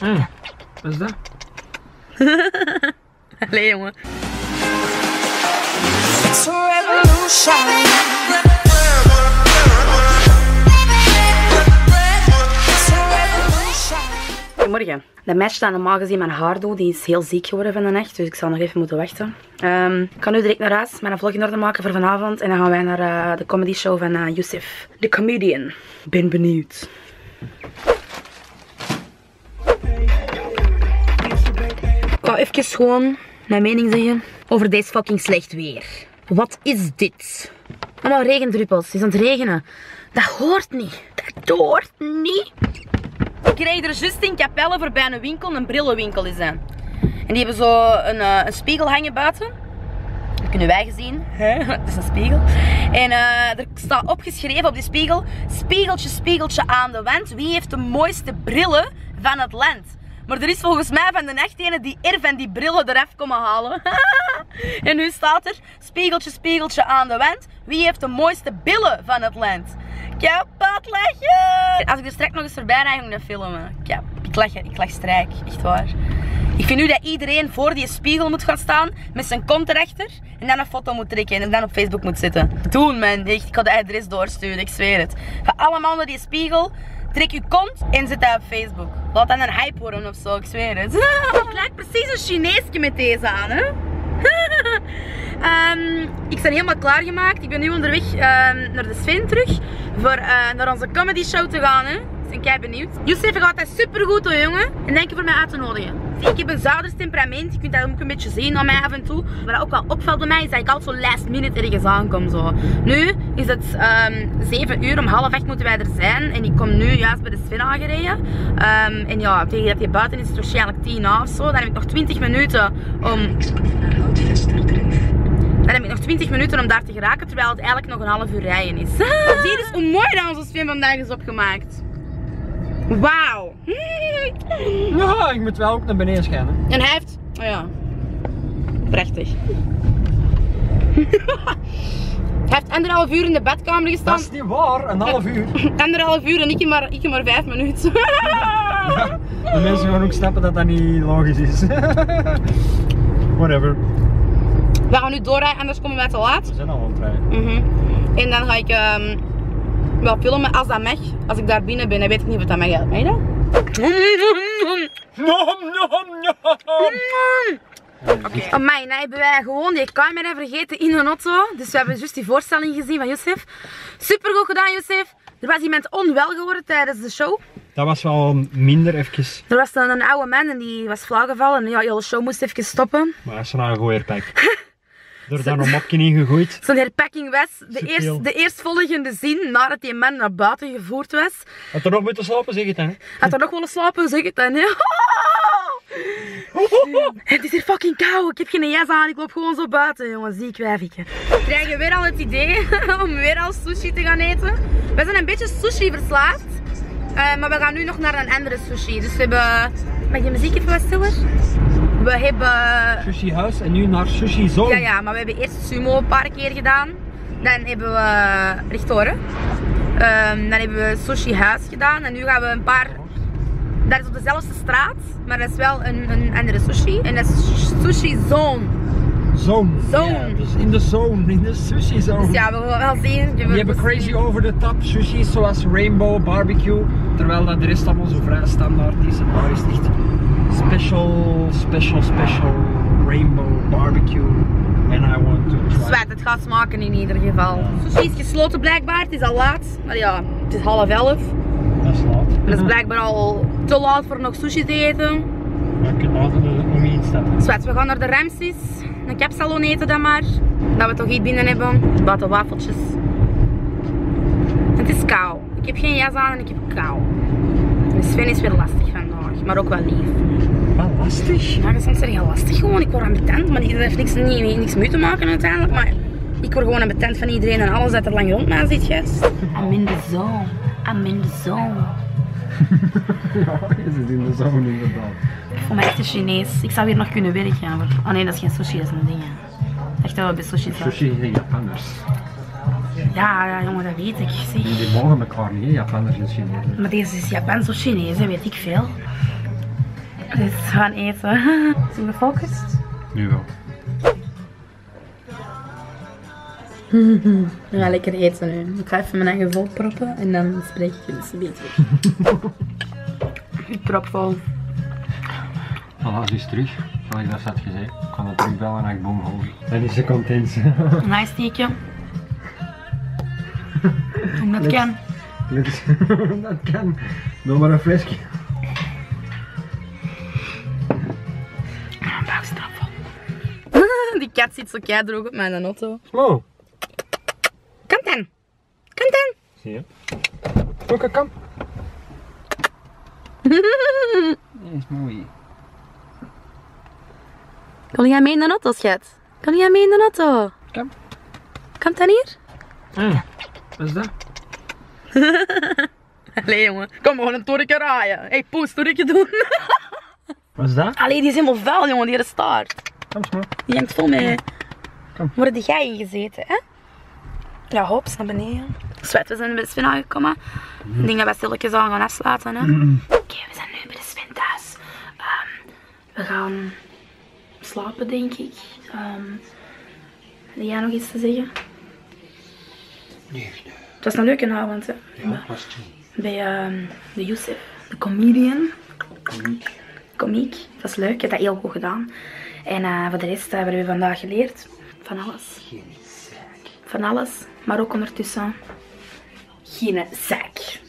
Wat is dat? Allee jongen. It's a revolution. Goedemorgen. De meisje staat normaal gezien mijn haar doet. Die is heel ziek geworden van de nacht. Dus ik zal nog even moeten wachten. Ehm, ik ga nu direct naar huis. Mijn vlog in orde maken voor vanavond. En dan gaan wij naar eh, de comedy show van eh Youssef. De comedian. Ik ben benieuwd. Ik ga even gewoon mijn mening zeggen over deze fucking slecht weer. Wat is dit? Allemaal regendruppels. Het is aan het regenen. Dat hoort niet. Dat hoort niet. Ik rijd er juist in Capelle voorbij een winkel, een brillenwinkel is dat. En die hebben zo een, eh, een spiegel hangen buiten. Dat kunnen wij gezien. Het is een spiegel. En eh, er staat opgeschreven op die spiegel: Spiegeltje, spiegeltje aan de wand. Wie heeft de mooiste brillen van het land? Maar er is volgens mij van de echt ene die er van die brillen eraf komen halen. en nu staat er: Spiegeltje, spiegeltje aan de wand. Wie heeft de mooiste billen van het land? Kapot lachen! Als ik er straks nog eens voorbij rijd, ga ik filmen. Kap. Ik lach, ik strijk. Echt waar. Ik vind nu dat iedereen voor die spiegel moet gaan staan met zijn kont erachter en dan een foto moet trekken en dan op Facebook moet zetten. Doen man, echt. Ik ga de adres doorsturen, ik zweer het. Ga allemaal naar die spiegel, trek je kont en zet dat op Facebook. Laat dan een hype worden of zo, ik zweer het. Het lijkt precies een Chineesje met deze aan, hè? Ehm, ik ben helemaal klaargemaakt. Ik ben nu onderweg ehm, naar de Sven terug voor eh, naar onze comedy show te gaan. Hè. Ik ben benieuwd. Youssef gaat dat super goed doen, jongen. En denk je voor mij uit te nodigen. Ik heb een Zouders temperament. Je kunt dat ook een beetje zien aan mij af en toe. Maar wat ook wel opvalt bij mij is dat ik altijd zo last minute ergens aankom. Zo. Nu is het ehm 7 uur. Om half 8 moeten wij er zijn. En ik kom nu juist bij de Sven aangereden. Ehm, en ja, tegen dat je buiten is, is het waarschijnlijk 10 na of zo. Dan heb ik nog 20 minuten om dan heb ik nog 20 minuten om daar te geraken, terwijl het eigenlijk nog een half uur rijden is. Zie dus hoe mooi dat onze Sven vandaag is opgemaakt. Wauw. Ja, ik moet wel ook naar beneden schijnen. En hij heeft, oh ja, prachtig. hij heeft anderhalf uur in de badkamer gestaan. Dat is niet waar, een half uur. Anderhalf uur en ik maar, ik maar vijf minuten. De mensen gaan ook snappen dat dat niet logisch is. Whatever. We gaan nu doorrijden, anders komen wij te laat. We zijn al aan het rijden. Mhm. En dan ga ik ehm, wel filmen als dat mag. Als ik daar binnen ben, dan weet ik niet of dat mag. Mag je dat? Oké. Amai, nou hebben wij gewoon die camera vergeten in een auto. Dus we hebben juist die voorstelling gezien van Youssef. Super goed gedaan, Youssef. Er was iemand onwel geworden tijdens de show. Dat was wel minder even. Er was dan een oude man en die was flauw gevallen. En ja, de show moest even stoppen. Maar dat is nou een gooierpak. Er daar een mopje in gegooid. Zo'n herpakking was de, eerst, de eerstvolgende zin nadat die man naar buiten gevoerd was. Had er nog moeten slapen, zeg het dan. Had er nog willen slapen, zeg het dan. Hè? Het is hier fucking koud. Ik heb geen jas aan. Ik loop gewoon zo buiten, jongen. Zie ik wijfje. We krijgen weer al het idee om weer al sushi te gaan eten. We zijn een beetje sushi verslaafd. Eh, maar we gaan nu nog naar een andere sushi. Dus we hebben... Mag je muziek even wat stiller? We hebben... Sushi Huis en nu naar Sushi Zone. Ja, ja, maar we hebben eerst sumo een paar keer gedaan. Dan hebben we rechthoren. Ehm dan hebben we sushi huis gedaan. En nu gaan we een paar... Dat is op dezelfde straat, maar dat is wel een, een andere sushi. En dat is sushi zone. Zone. Zone. Ja, dus in de zone, in de sushi zone. Dus ja, we gaan wel zien. Die hebben crazy over the top sushi's zoals rainbow, barbecue. Terwijl dat de rest allemaal zo vrij standaard is. En daar is echt special, special, special rainbow barbecue. And I want to try. Zwet, het gaat smaken in ieder geval. Sushi is gesloten blijkbaar, het is al laat. Maar ja, het is half elf. Dat is laat. Dat is blijkbaar al te laat voor nog sushi te eten. Maar ik kan later er nog niet instappen. Zwet, we gaan naar de Ramses. Een capsalon eten dan maar. Dat we toch iets binnen hebben. Buiten wafeltjes. Het is kou. Ik heb geen jas aan en ik heb kou. De Sven is weer lastig maar ook wel lief. Wel lastig. Ja, soms zeg heel lastig gewoon. Ik word ambetant, maar dat heeft niks, niet, niks mee te maken uiteindelijk. Maar ik word gewoon ambetant van iedereen en alles dat er lang rond mij zit, gast. I'm in the zone. I'm in the zone. Ja, je zit in de zone inderdaad. Voor mij echt een Chinees. Ik zou hier nog kunnen werken. Maar... Oh nee, dat is geen sushi, dat is een ding. Echt wel bij sushi. Sushi zijn Japanners. Ja, ja, jongen, dat weet ik. Zeg. Die mogen elkaar niet, Japanners en Chinezen. Maar deze is Japans of Chinees, dat weet ik veel. Dus we gaan eten. Zijn we gefocust? Nu wel. We gaan lekker eten nu. Ik ga even mijn eigen vol proppen en dan spreek ik een beetje. Ik prop vol. Voilà, ze is terug. Zoals ik dat had gezegd. Ik kan het terugbellen naar ik boom houden. Dan is ze content. Een ijstheekje. Hoe dat kan. dat kan. Doe maar een flesje. Die kat zit zo keidroog op mijn auto. Wow. Kom dan. Kom dan. Zie je? Oké, kom. Dat is mooi. Kom jij mee in de auto, schat? Kom jij mee in de auto? Kom. Komt dan hier? Ah, wat is dat? Allee jongen, kom gewoon een torretje raaien. Hé, hey, poes, torretje doen. Wat is dat? Allee, die is helemaal vuil jongen, die hele staart. Kom eens maar. Die hangt vol met... Kom. Waar heb jij in gezeten, hè? Ja, hops, naar beneden. Zwet, we zijn bij de Sven aangekomen. Ik denk dat we stilletjes aan gaan afsluiten, hè. Oké, we zijn nu bij de Sven thuis. Ehm, we gaan slapen, denk ik. Ehm heb jij nog iets te zeggen? Nee, nee. Het was een leuke avond, hè. Ja, was het Bij ehm, de Youssef, de comedian. Komiek. Dat was leuk, ik heb dat heel goed gedaan. En eh, voor de rest eh, hebben we vandaag geleerd van alles. Geen zaak. Van alles, maar ook ondertussen geen zaak.